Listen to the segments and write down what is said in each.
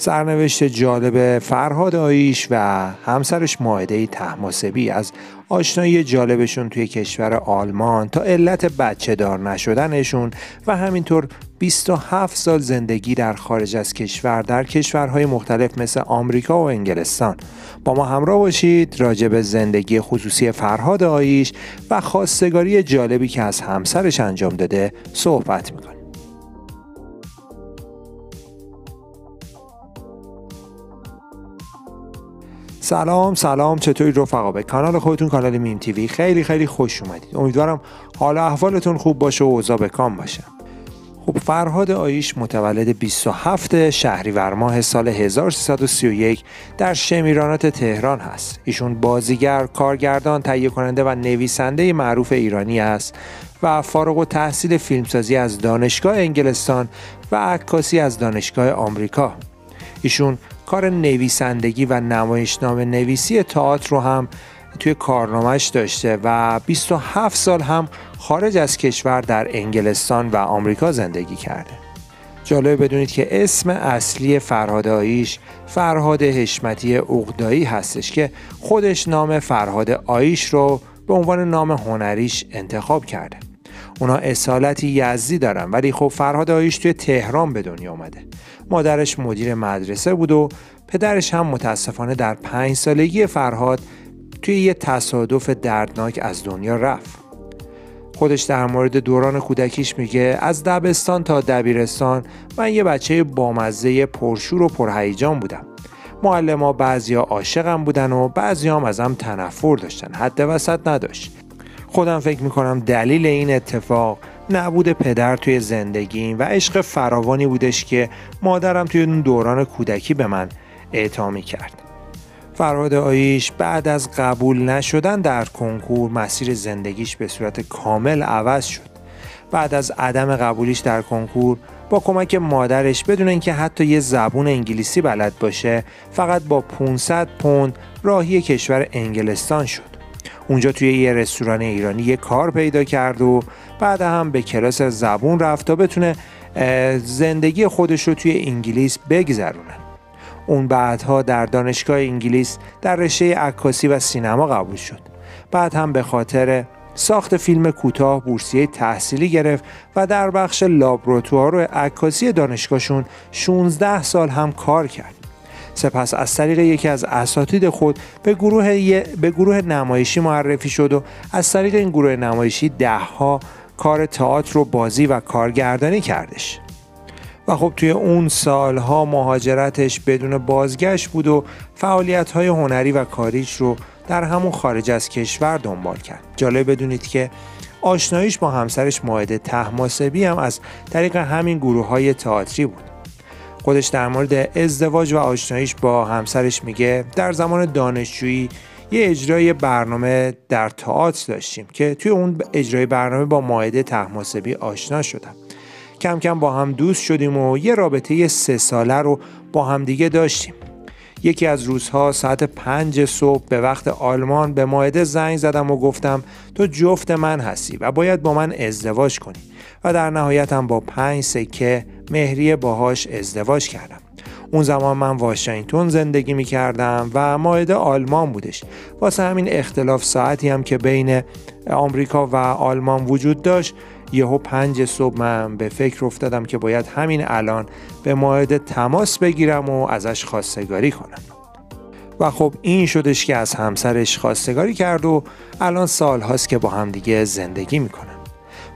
سرنوشت جالب فرهاد آیش و همسرش ماهده تحماسبی از آشنایی جالبشون توی کشور آلمان تا علت بچه دار نشدنشون و همینطور 27 سال زندگی در خارج از کشور در کشورهای مختلف مثل آمریکا و انگلستان. با ما همراه باشید راجع به زندگی خصوصی فرهاد آیش و خواستگاری جالبی که از همسرش انجام داده صحبت می‌کنیم. سلام سلام چطوری رفقا به کانال خودتون کانال میم تیوی خیلی خیلی خوش اومدید. امیدوارم حالا احوالتون خوب باشه و اوضاع به کام باشه. خب فرهاد آیش متولد 27 شهریور ماه سال 1331 در شمیرانات تهران هست. ایشون بازیگر، کارگردان، تهیه کننده و نویسنده معروف ایرانی است و فارغ و تحصیل فیلمسازی از دانشگاه انگلستان و عکاسی از دانشگاه آمریکا. ایشون کار نویسندگی و نمایشنامه نویسی تئاتر رو هم توی کارنامهش داشته و 27 سال هم خارج از کشور در انگلستان و آمریکا زندگی کرده. جالب بدونید که اسم اصلی فرهاد آیش فرهاد حشمتی اقدایی هستش که خودش نام فرهاد آیش رو به عنوان نام هنریش انتخاب کرده. اونا اصالتی یزدی دارن ولی خب فرهاد آیش توی تهران به دنیا آمده مادرش مدیر مدرسه بود و پدرش هم متاسفانه در پنج سالگی فرهاد توی یه تصادف دردناک از دنیا رفت. خودش در مورد دوران کودکیش میگه از دبستان تا دبیرستان من یه بچه بامزه پرشور و پرهیجان بودم. معلم ها عاشقم بودن و بعضی هم ازم تنفر داشتن حد وسط نداشت. خودم فکر می‌کنم دلیل این اتفاق نبود پدر توی زندگیم و عشق فراوانی بودش که مادرم توی اون دوران کودکی به من اعطا کرد. فراد آیش بعد از قبول نشدن در کنکور مسیر زندگیش به صورت کامل عوض شد. بعد از عدم قبولیش در کنکور با کمک مادرش بدون اینکه حتی یه زبون انگلیسی بلد باشه فقط با 500 پوند راهی کشور انگلستان شد. اونجا توی یه رستوران ایرانی یه کار پیدا کرد و بعد هم به کلاس زبون رفت تا بتونه زندگی خودش رو توی انگلیس بگذرونه. اون بعدها در دانشگاه انگلیس در رشته عکاسی و سینما قبول شد. بعد هم به خاطر ساخت فیلم کوتاه بورسیه تحصیلی گرفت و در بخش لابراتوار و عکاسی دانشگاهشون 16 سال هم کار کرد. سپس از طریق یکی از اساتید خود به گروه, به گروه نمایشی معرفی شد و از طریق این گروه نمایشی دهها کار تئاتر رو بازی و کارگردانی کردش. و خب توی اون سالها مهاجرتش بدون بازگشت بود و فعالیت های هنری و کاریش رو در همون خارج از کشور دنبال کرد. جالب بدونید که آشناییش با همسرش ماهده تحماسبی هم از طریق همین گروه های تئاتری بود. خودش در مورد ازدواج و آشناییش با همسرش میگه در زمان دانشجویی یه اجرای برنامه در تئاتر داشتیم که توی اون اجرای برنامه با ماهده تحماسبی آشنا شدم. کم کم با هم دوست شدیم و یه رابطه سه ساله رو با هم دیگه داشتیم. یکی از روزها ساعت پنج صبح به وقت آلمان به ماهده زنگ زدم و گفتم تو جفت من هستی و باید با من ازدواج کنی. و در نهایتم با پنج سکه مهریه باهاش ازدواج کردم. اون زمان من واشنگتن زندگی می کردم و ماهده آلمان بودش. واسه همین اختلاف ساعتی هم که بین آمریکا و آلمان وجود داشت یهو پنج صبح من به فکر افتادم که باید همین الان به ماهده تماس بگیرم و ازش خواستگاری کنم. و خب این شدش که از همسرش خواستگاری کرد و الان سال هاست که با همدیگه زندگی می‌کنن.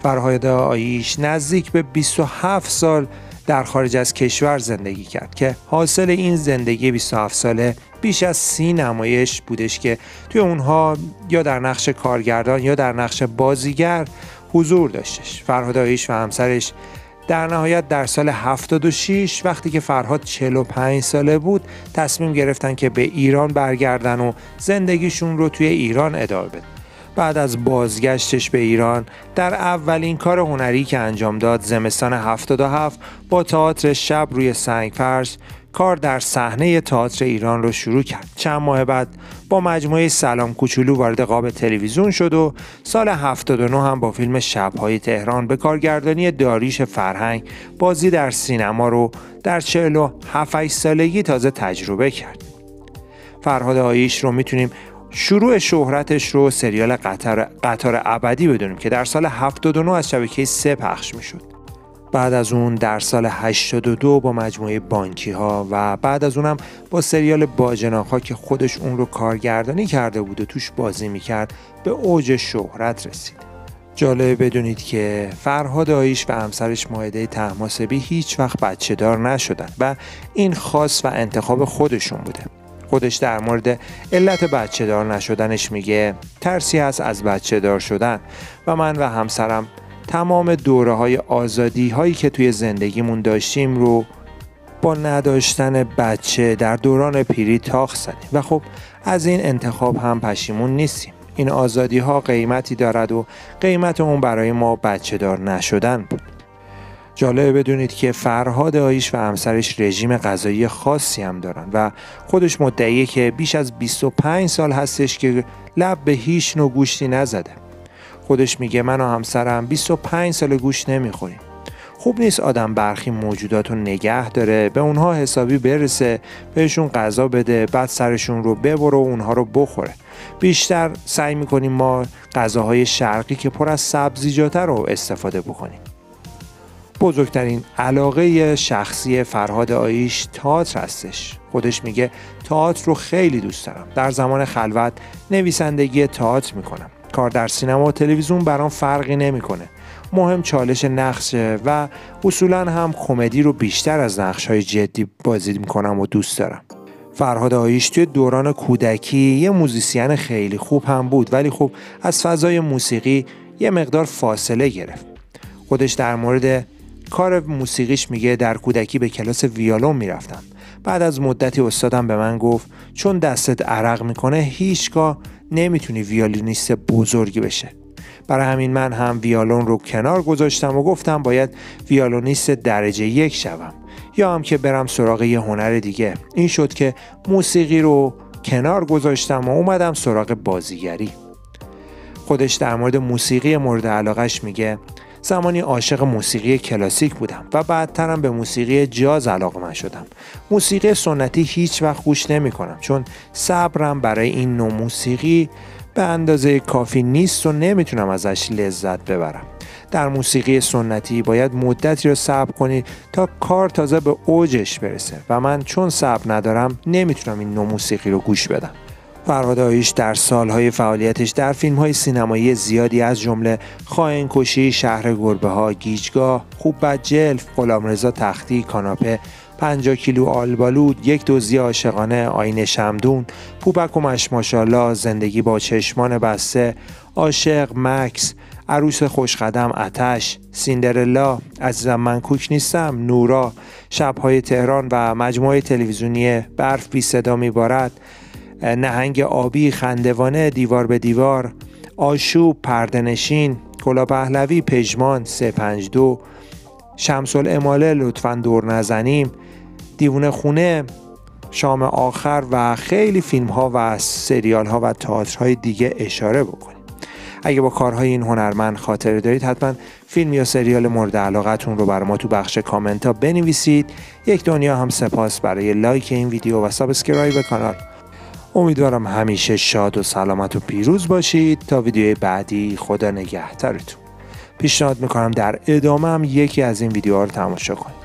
فرهاد آیش نزدیک به 27 سال در خارج از کشور زندگی کرد که حاصل این زندگی 27 ساله بیش از سی نمایش بودش که توی اونها یا در نقش کارگردان یا در نقش بازیگر حضور داشتش. فرهاد و همسرش در نهایت در سال 76 وقتی که فرهاد 45 ساله بود تصمیم گرفتن که به ایران برگردن و زندگیشون رو توی ایران ادامه بدن. بعد از بازگشتش به ایران در اولین کار هنری که انجام داد زمستان 77 با تئاتر شب روی سنگ فرش کار در صحنه تئاتر ایران رو شروع کرد. چند ماه بعد با مجموعه سلام کوچولو وارد قاب تلویزیون شد و سال 79 هم با فیلم شبهای تهران به کارگردانی داریش فرهنگ بازی در سینما رو در 47 سالگی تازه تجربه کرد. فرهاد آیش رو می‌تونیم شروع شهرتش رو سریال قطار, قطار ابدی بدونیم که در سال 79 از شبکه 3 پخش می‌شد. بعد از اون در سال 82 با مجموعه بانکی ها و بعد از اونم با سریال باجناق ها که خودش اون رو کارگردانی کرده بود و توش بازی می‌کرد به اوج شهرت رسید. جالبه بدونید که فرهاد آیش و همسرش ماهده تحماسبی هیچ وقت بچه دار نشدن و این خاص و انتخاب خودشون بوده. خودش در مورد علت بچه دار نشدنش میگه ترسی هست از بچه دار شدن و من و همسرم تمام دوره های آزادی هایی که توی زندگیمون داشتیم رو با نداشتن بچه در دوران پیری تاخ زدیم. و خب از این انتخاب هم پشیمون نیستیم. این آزادی ها قیمتی دارد و قیمت اون برای ما بچه دار نشدن بود. جالبه بدونید که فرهاد آیش و همسرش رژیم غذایی خاصی هم دارن و خودش مدعیه که بیش از 25 سال هستش که لب به هیچ نوع گوشتی نزده. خودش میگه من و همسرم 25 سال گوش نمی‌خوریم. خوب نیست آدم برخی موجودات رو نگه داره به اونها حسابی برسه بهشون غذا بده بعد سرشون رو ببره و اونها رو بخوره. بیشتر سعی می‌کنیم ما غذاهای شرقی که پر از سبزیجاته رو استفاده بکنیم. بزرگترین علاقه شخصی فرهاد آیش تئاتر هستش. خودش میگه تئاتر رو خیلی دوست دارم. در زمان خلوت نویسندگی تئاتر می‌کنم. کار در سینما و تلویزیون برام فرقی نمی‌کنه. مهم چالش نقشه و اصولا هم کمدی رو بیشتر از نقش های جدی بازی می‌کنم و دوست دارم. فرهاد آیش توی دوران کودکی یه موزیسین خیلی خوب هم بود ولی خب از فضای موسیقی یه مقدار فاصله گرفت. خودش در مورد کار موسیقیش میگه در کودکی به کلاس ویالون می‌رفتم. بعد از مدتی استادم به من گفت چون دستت عرق می‌کنه هیچگاه نمی‌تونی ویالونیست بزرگی بشه. برای همین من هم ویالون رو کنار گذاشتم و گفتم باید ویالونیست درجه یک شوم. یا هم که برم سراغ یه هنر دیگه. این شد که موسیقی رو کنار گذاشتم و اومدم سراغ بازیگری. خودش در مورد موسیقی مورد علاقش میگه زمانی عاشق موسیقی کلاسیک بودم و بعدترم به موسیقی جاز علاقه من شدم. موسیقی سنتی هیچ وقت گوش نمی کنم چون صبرم برای این نوع موسیقی به اندازه کافی نیست و نمی‌تونم ازش لذت ببرم. در موسیقی سنتی باید مدتی رو صبر کنید تا کار تازه به اوجش برسه و من چون صبر ندارم نمی‌تونم این نوع موسیقی رو گوش بدم. فرهاد در سالهای فعالیتش در فیلم های سینمایی زیادی از جمله خائن کشی شهر گربه ها گیجگاه خوب بد جلف غلامرضا تختی کاناپه 50 کیلو آلبالود یک دوزی عاشقانه آین شمدون پوبک و مشماشالا زندگی با چشمان بسته عاشق مکس عروس خوشقدم اتش سیندرلا عزیزم من کوک نیستم نورا شبهای تهران و مجموعه تلویزیونی برف بی صدا میبارد. نهنگ آبی خندوانه دیوار به دیوار آشوب پردنشین کلا پهلوی پژمان 352 شمس الاماله لطفا دور نزنیم دیوونه خونه شام آخر و خیلی فیلم ها و سریال ها و تئاترهای دیگه اشاره بکنیم. اگه با کارهای این هنرمند خاطره دارید حتما فیلم یا سریال مورد علاقتون رو برای ما تو بخش کامنت ها بنویسید. یک دنیا هم سپاس برای لایک این ویدیو و subscribe کانال. امیدوارم همیشه شاد و سلامت و پیروز باشید. تا ویدیوی بعدی خدا نگهدارتون. پیشنهاد می‌کنم در ادامه هم یکی از این ویدیوها رو تماشا کنید.